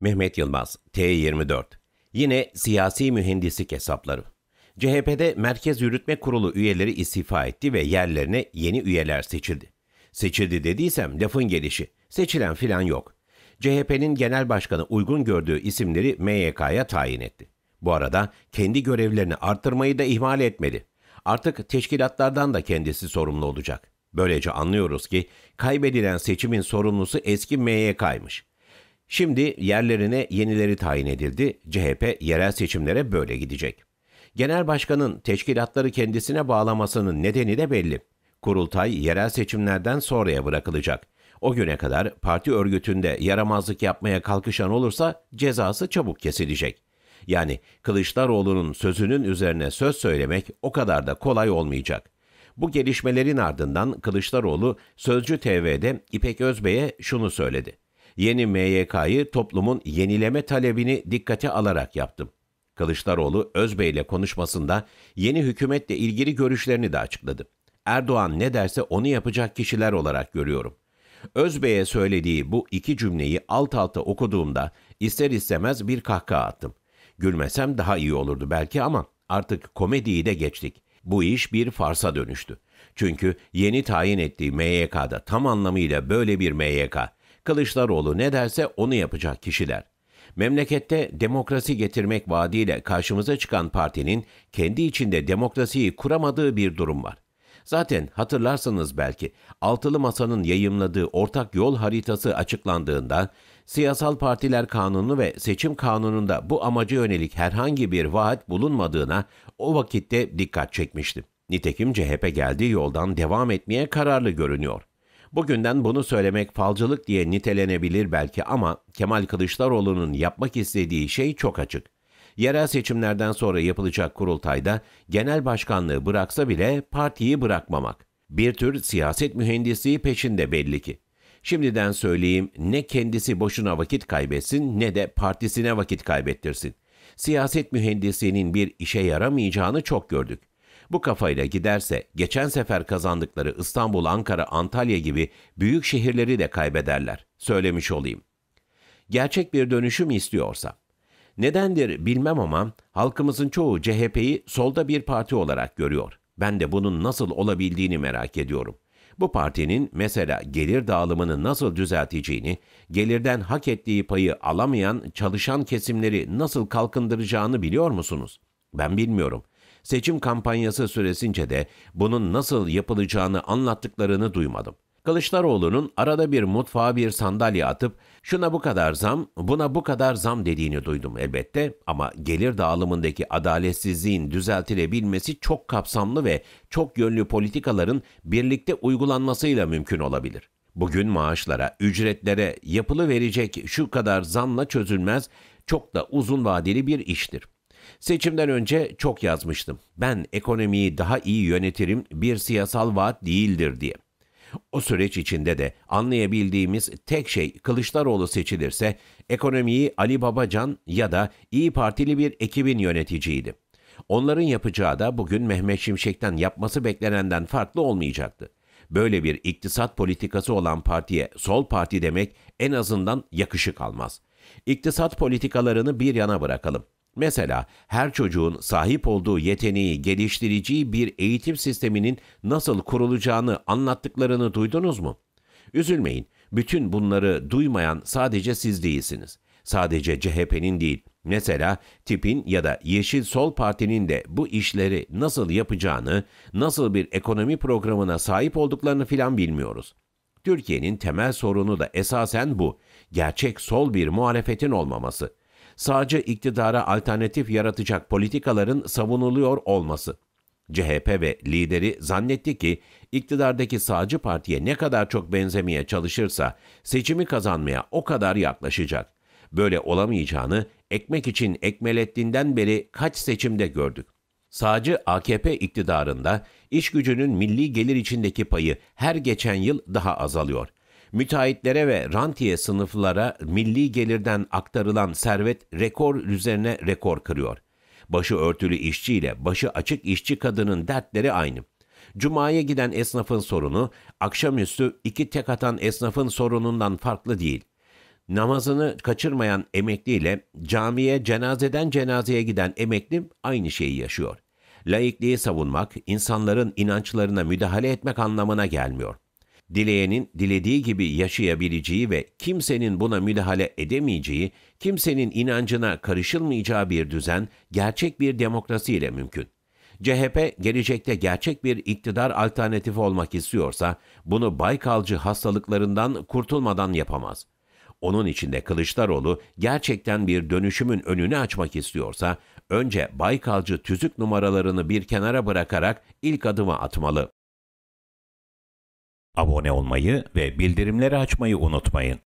Mehmet Yılmaz, T24. Yine siyasi mühendislik hesapları. CHP'de Merkez Yürütme Kurulu üyeleri istifa etti ve yerlerine yeni üyeler seçildi. Seçildi dediysem lafın gelişi. Seçilen filan yok. CHP'nin genel başkanı uygun gördüğü isimleri MYK'ya tayin etti. Bu arada kendi görevlerini arttırmayı da ihmal etmedi. Artık teşkilatlardan da kendisi sorumlu olacak. Böylece anlıyoruz ki kaybedilen seçimin sorumlusu eski MYK'ymış. Şimdi yerlerine yenileri tayin edildi. CHP yerel seçimlere böyle gidecek. Genel başkanın teşkilatları kendisine bağlamasının nedeni de belli. Kurultay yerel seçimlerden sonraya bırakılacak. O güne kadar parti örgütünde yaramazlık yapmaya kalkışan olursa cezası çabuk kesilecek. Yani Kılıçdaroğlu'nun sözünün üzerine söz söylemek o kadar da kolay olmayacak. Bu gelişmelerin ardından Kılıçdaroğlu Sözcü TV'de İpek Özbey'e şunu söyledi. Yeni MYK'yı toplumun yenileme talebini dikkate alarak yaptım. Kılıçdaroğlu Özbey ile konuşmasında yeni hükümetle ilgili görüşlerini de açıkladı. Erdoğan ne derse onu yapacak kişiler olarak görüyorum. Özbey'e söylediği bu iki cümleyi alt alta okuduğumda ister istemez bir kahkaha attım. Gülmesem daha iyi olurdu belki ama artık komediyi de geçtik. Bu iş bir farsa dönüştü. Çünkü yeni tayin ettiği MYK'da tam anlamıyla böyle bir MYK. Kılıçdaroğlu ne derse onu yapacak kişiler. Memlekette demokrasi getirmek vaadiyle karşımıza çıkan partinin kendi içinde demokrasiyi kuramadığı bir durum var. Zaten hatırlarsınız belki Altılı Masa'nın yayımladığı ortak yol haritası açıklandığında siyasal partiler kanunu ve seçim kanununda bu amaca yönelik herhangi bir vaat bulunmadığına o vakitte dikkat çekmiştim. Nitekim CHP geldiği yoldan devam etmeye kararlı görünüyor. Bugünden bunu söylemek falcılık diye nitelenebilir belki ama Kemal Kılıçdaroğlu'nun yapmak istediği şey çok açık. Yerel seçimlerden sonra yapılacak kurultayda genel başkanlığı bıraksa bile partiyi bırakmamak. Bir tür siyaset mühendisliği peşinde belli ki. Şimdiden söyleyeyim ne kendisi boşuna vakit kaybetsin ne de partisine vakit kaybettirsin. Siyaset mühendisliğinin bir işe yaramayacağını çok gördük. Bu kafayla giderse geçen sefer kazandıkları İstanbul, Ankara, Antalya gibi büyük şehirleri de kaybederler. Söylemiş olayım. Gerçek bir dönüşüm istiyorsa. Nedendir bilmem ama halkımızın çoğu CHP'yi solda bir parti olarak görüyor. Ben de bunun nasıl olabildiğini merak ediyorum. Bu partinin mesela gelir dağılımını nasıl düzelteceğini, gelirden hak ettiği payı alamayan çalışan kesimleri nasıl kalkındıracağını biliyor musunuz? Ben bilmiyorum. Seçim kampanyası süresince de bunun nasıl yapılacağını anlattıklarını duymadım. Kılıçdaroğlu'nun arada bir mutfağa bir sandalye atıp şuna bu kadar zam, buna bu kadar zam dediğini duydum elbette ama gelir dağılımındaki adaletsizliğin düzeltilebilmesi çok kapsamlı ve çok yönlü politikaların birlikte uygulanmasıyla mümkün olabilir. Bugün maaşlara, ücretlere yapılı verecek şu kadar zamla çözülmez, çok da uzun vadeli bir iştir. Seçimden önce çok yazmıştım. Ben ekonomiyi daha iyi yönetirim bir siyasal vaat değildir diye. O süreç içinde de anlayabildiğimiz tek şey Kılıçdaroğlu seçilirse ekonomiyi Ali Babacan ya da İyi Partili bir ekibin yöneticiydi. Onların yapacağı da bugün Mehmet Şimşek'ten yapması beklenenden farklı olmayacaktı. Böyle bir iktisat politikası olan partiye sol parti demek en azından yakışık almaz. İktisat politikalarını bir yana bırakalım. Mesela her çocuğun sahip olduğu yeteneği geliştireceği bir eğitim sisteminin nasıl kurulacağını anlattıklarını duydunuz mu? Üzülmeyin, bütün bunları duymayan sadece siz değilsiniz. Sadece CHP'nin değil, mesela tipin ya da Yeşil Sol Parti'nin de bu işleri nasıl yapacağını, nasıl bir ekonomi programına sahip olduklarını filan bilmiyoruz. Türkiye'nin temel sorunu da esasen bu, gerçek sol bir muhalefetin olmaması.'' Sağcı iktidara alternatif yaratacak politikaların savunuluyor olması. CHP ve lideri zannetti ki iktidardaki sağcı partiye ne kadar çok benzemeye çalışırsa seçimi kazanmaya o kadar yaklaşacak. Böyle olamayacağını ekmek için ekmelettiğinden beri kaç seçimde gördük. Sağcı AKP iktidarında iş gücünün milli gelir içindeki payı her geçen yıl daha azalıyor müteahhitlere ve rantiye sınıflara milli gelirden aktarılan servet rekor üzerine rekor kırıyor. Başı örtülü işçi ile başı açık işçi kadının dertleri aynı. Cuma'ya giden esnafın sorunu, akşamüstü iki tek atan esnafın sorunundan farklı değil. Namazını kaçırmayan emekliyle camiye cenazeden cenazeye giden emekli aynı şeyi yaşıyor. Laikliği savunmak, insanların inançlarına müdahale etmek anlamına gelmiyor. Dileyenin dilediği gibi yaşayabileceği ve kimsenin buna müdahale edemeyeceği, kimsenin inancına karışılmayacağı bir düzen gerçek bir demokrasi ile mümkün. CHP gelecekte gerçek bir iktidar alternatifi olmak istiyorsa bunu Baykalcı hastalıklarından kurtulmadan yapamaz. Onun içinde Kılıçdaroğlu gerçekten bir dönüşümün önünü açmak istiyorsa önce Baykalcı tüzük numaralarını bir kenara bırakarak ilk adımı atmalı. Abone olmayı ve bildirimleri açmayı unutmayın.